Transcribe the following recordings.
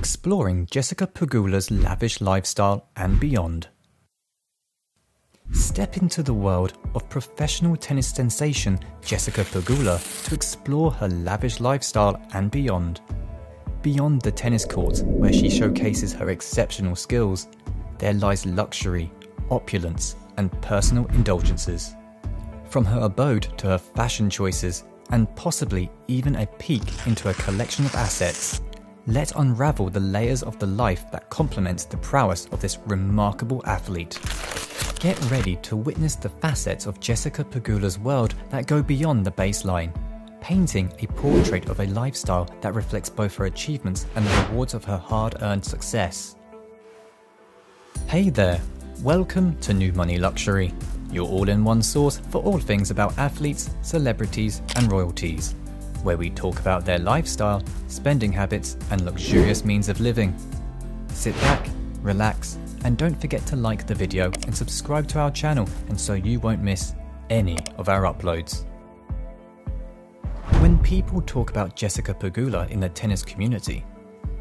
exploring Jessica Pegula's lavish lifestyle and beyond. Step into the world of professional tennis sensation Jessica Pegula to explore her lavish lifestyle and beyond. Beyond the tennis courts, where she showcases her exceptional skills, there lies luxury, opulence, and personal indulgences. From her abode to her fashion choices, and possibly even a peek into a collection of assets, let's unravel the layers of the life that complements the prowess of this remarkable athlete. Get ready to witness the facets of Jessica Pegula's world that go beyond the baseline, painting a portrait of a lifestyle that reflects both her achievements and the rewards of her hard earned success. Hey there, welcome to New Money Luxury, your all in one source for all things about athletes, celebrities, and royalties, where we talk about their lifestyle, spending habits, and luxurious means of living. Sit back, relax, and don't forget to like the video and subscribe to our channel and so you won't miss any of our uploads. When people talk about Jessica Pegula in the tennis community,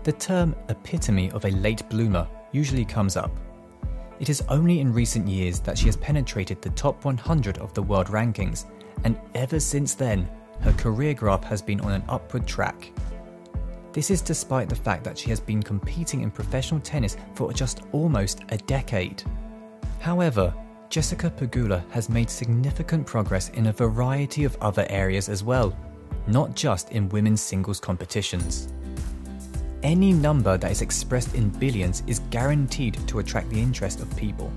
the term epitome of a late bloomer usually comes up. It is only in recent years that she has penetrated the top 100 of the world rankings, and ever since then, her career graph has been on an upward track. This is despite the fact that she has been competing in professional tennis for just almost a decade. However, Jessica Pegula has made significant progress in a variety of other areas as well, not just in women's singles competitions. Any number that is expressed in billions is guaranteed to attract the interest of people.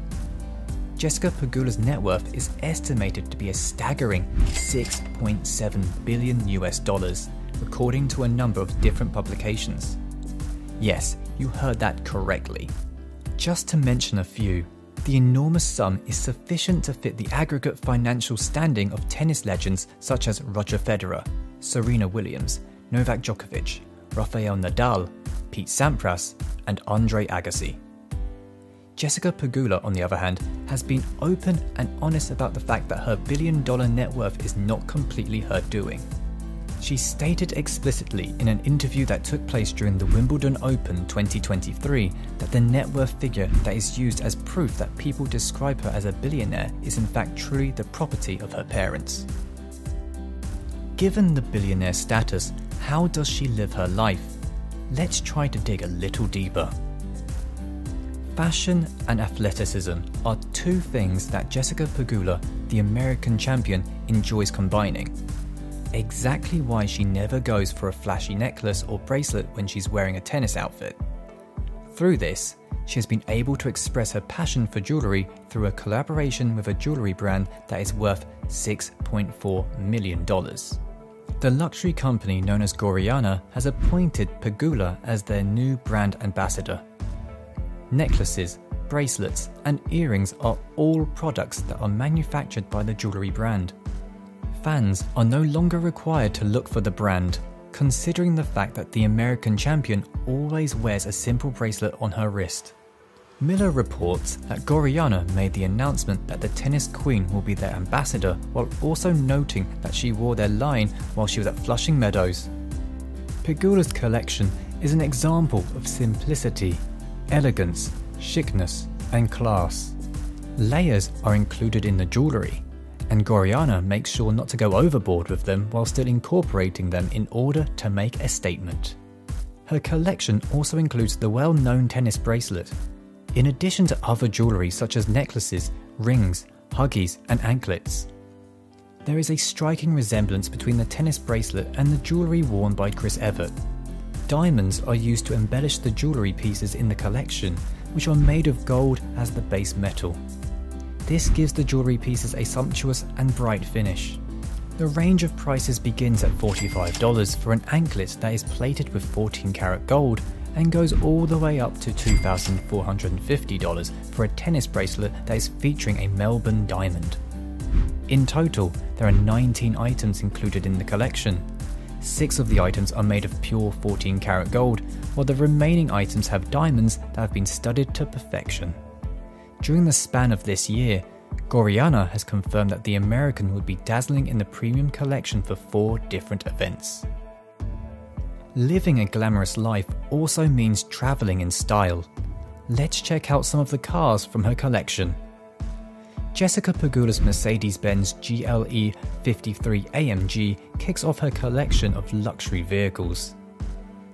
Jessica Pegula's net worth is estimated to be a staggering 6.7 billion US dollars, according to a number of different publications. Yes, you heard that correctly. Just to mention a few, the enormous sum is sufficient to fit the aggregate financial standing of tennis legends such as Roger Federer, Serena Williams, Novak Djokovic, Rafael Nadal, Pete Sampras, and Andre Agassi. Jessica Pegula, on the other hand, has been open and honest about the fact that her billion dollar net worth is not completely her doing. She stated explicitly in an interview that took place during the Wimbledon Open 2023 that the net worth figure that is used as proof that people describe her as a billionaire is in fact truly the property of her parents. Given the billionaire status, how does she live her life? Let's try to dig a little deeper. Fashion and athleticism are two things that Jessica Pegula, the American champion, enjoys combining exactly why she never goes for a flashy necklace or bracelet when she's wearing a tennis outfit. Through this, she has been able to express her passion for jewellery through a collaboration with a jewellery brand that is worth $6.4 million. The luxury company known as Gorjana has appointed Pegula as their new brand ambassador. Necklaces, bracelets, and earrings are all products that are manufactured by the jewellery brand fans are no longer required to look for the brand, considering the fact that the American champion always wears a simple bracelet on her wrist. Miller reports that Gorjana made the announcement that the tennis queen will be their ambassador while also noting that she wore their line while she was at Flushing Meadows. Pegula's collection is an example of simplicity, elegance, chicness, and class. Layers are included in the jewellery, and Gorjana makes sure not to go overboard with them while still incorporating them in order to make a statement. Her collection also includes the well known tennis bracelet, in addition to other jewellery such as necklaces, rings, huggies, and anklets. There is a striking resemblance between the tennis bracelet and the jewellery worn by Chris Evert. Diamonds are used to embellish the jewellery pieces in the collection, which are made of gold as the base metal. This gives the jewellery pieces a sumptuous and bright finish. The range of prices begins at $45 for an anklet that is plated with 14 karat gold and goes all the way up to $2,450 for a tennis bracelet that is featuring a Melbourne diamond. In total, there are 19 items included in the collection. Six of the items are made of pure 14 karat gold, while the remaining items have diamonds that have been studied to perfection. During the span of this year, Gorjana has confirmed that the American would be dazzling in the premium collection for four different events. Living a glamorous life also means travelling in style. Let's check out some of the cars from her collection. Jessica Pegula's Mercedes Benz GLE 53 AMG kicks off her collection of luxury vehicles.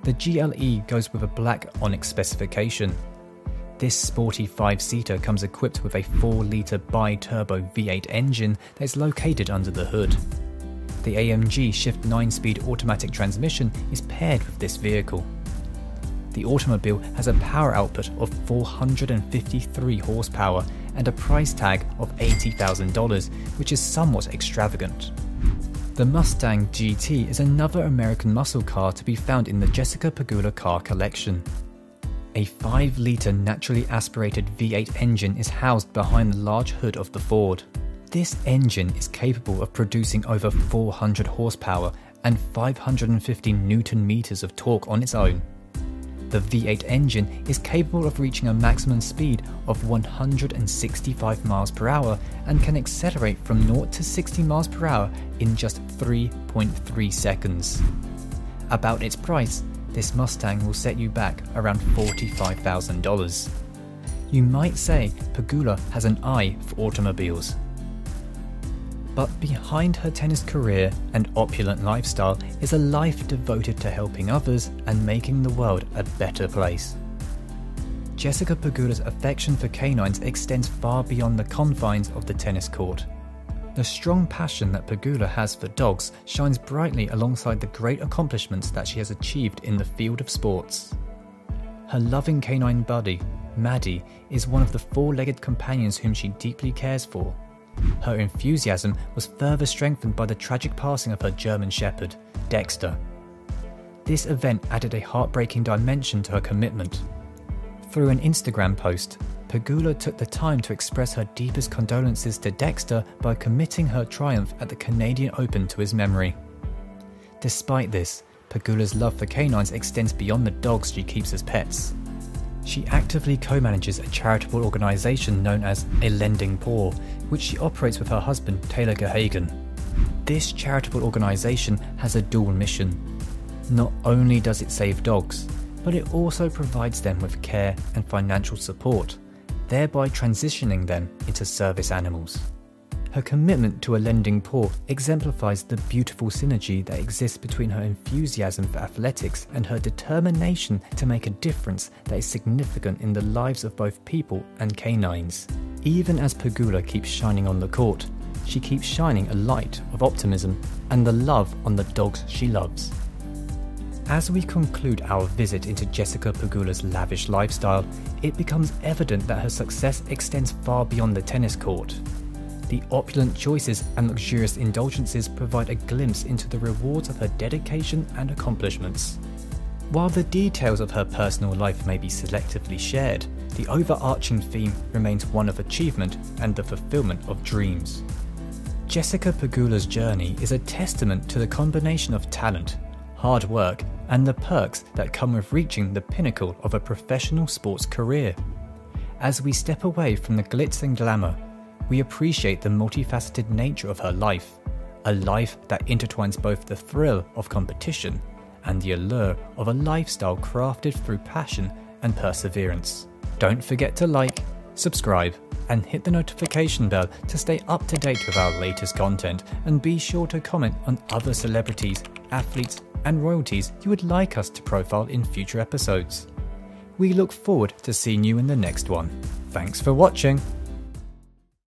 The GLE goes with a black Onyx specification. This sporty 5 seater comes equipped with a 4 litre bi turbo V8 engine that is located under the hood. The AMG Shift 9 speed automatic transmission is paired with this vehicle the automobile has a power output of 453 horsepower and a price tag of $80,000, which is somewhat extravagant. The Mustang GT is another American muscle car to be found in the Jessica Pegula car collection. A 5 litre naturally aspirated V8 engine is housed behind the large hood of the Ford. This engine is capable of producing over 400 horsepower and 550 newton meters of torque on its own. The V8 engine is capable of reaching a maximum speed of 165 miles per hour and can accelerate from 0 to 60 miles per hour in just 3.3 seconds. About its price, this Mustang will set you back around $45,000. You might say Pegula has an eye for automobiles. But behind her tennis career and opulent lifestyle is a life devoted to helping others and making the world a better place. Jessica Pegula's affection for canines extends far beyond the confines of the tennis court. The strong passion that Pagula has for dogs shines brightly alongside the great accomplishments that she has achieved in the field of sports. Her loving canine buddy, Maddie, is one of the four legged companions whom she deeply cares for. Her enthusiasm was further strengthened by the tragic passing of her German Shepherd, Dexter. This event added a heartbreaking dimension to her commitment. Through an Instagram post, Pegula took the time to express her deepest condolences to Dexter by committing her triumph at the Canadian Open to his memory. Despite this, Pegula's love for canines extends beyond the dogs she keeps as pets. She actively co manages a charitable organisation known as A Lending Paw, which she operates with her husband, Taylor Gahagan. This charitable organisation has a dual mission. Not only does it save dogs, but it also provides them with care and financial support, thereby transitioning them into service animals. Her commitment to a lending paw exemplifies the beautiful synergy that exists between her enthusiasm for athletics and her determination to make a difference that is significant in the lives of both people and canines. Even as Pegula keeps shining on the court, she keeps shining a light of optimism and the love on the dogs she loves. As we conclude our visit into Jessica Pegula's lavish lifestyle, it becomes evident that her success extends far beyond the tennis court the opulent choices and luxurious indulgences provide a glimpse into the rewards of her dedication and accomplishments. While the details of her personal life may be selectively shared, the overarching theme remains one of achievement and the fulfillment of dreams. Jessica Pegula's journey is a testament to the combination of talent, hard work, and the perks that come with reaching the pinnacle of a professional sports career. As we step away from the glitz and glamour we appreciate the multifaceted nature of her life, a life that intertwines both the thrill of competition and the allure of a lifestyle crafted through passion and perseverance. Don't forget to like, subscribe, and hit the notification bell to stay up to date with our latest content, and be sure to comment on other celebrities, athletes, and royalties you would like us to profile in future episodes. We look forward to seeing you in the next one. Thanks for watching!